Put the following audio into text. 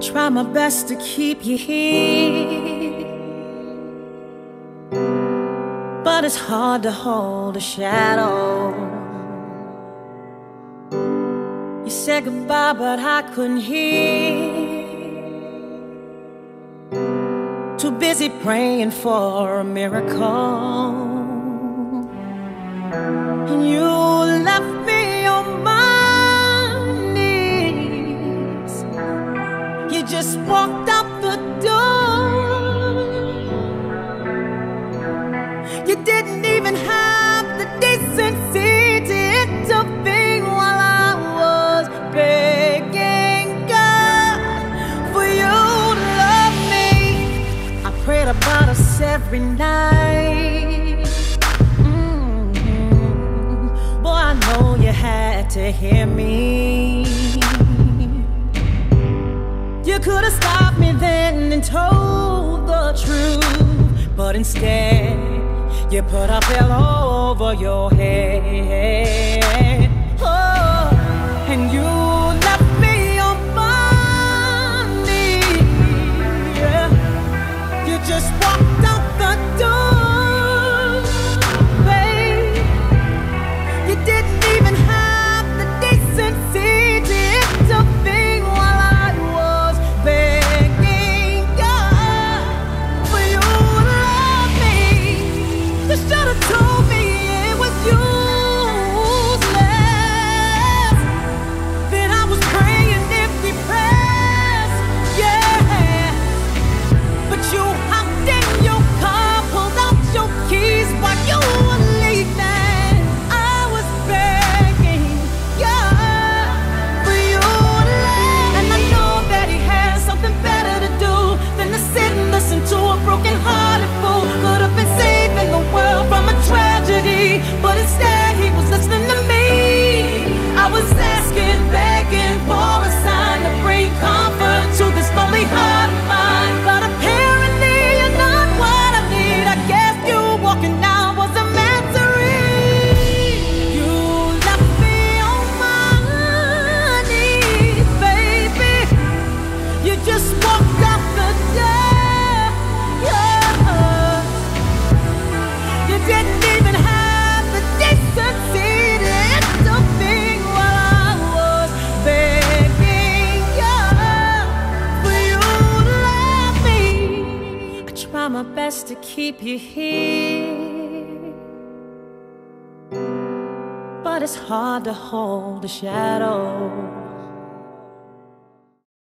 try my best to keep you here. But it's hard to hold a shadow. You said goodbye, but I couldn't hear. Too busy praying for a miracle. And you left the door. You didn't even have the decency to while I was begging God for you to love me. I prayed about us every night. Mm. Boy, I know you had to hear me. You could have stopped me then and told the truth, but instead, you put a pillow over your head. Oh, and you try my best to keep you here, but it's hard to hold a shadow.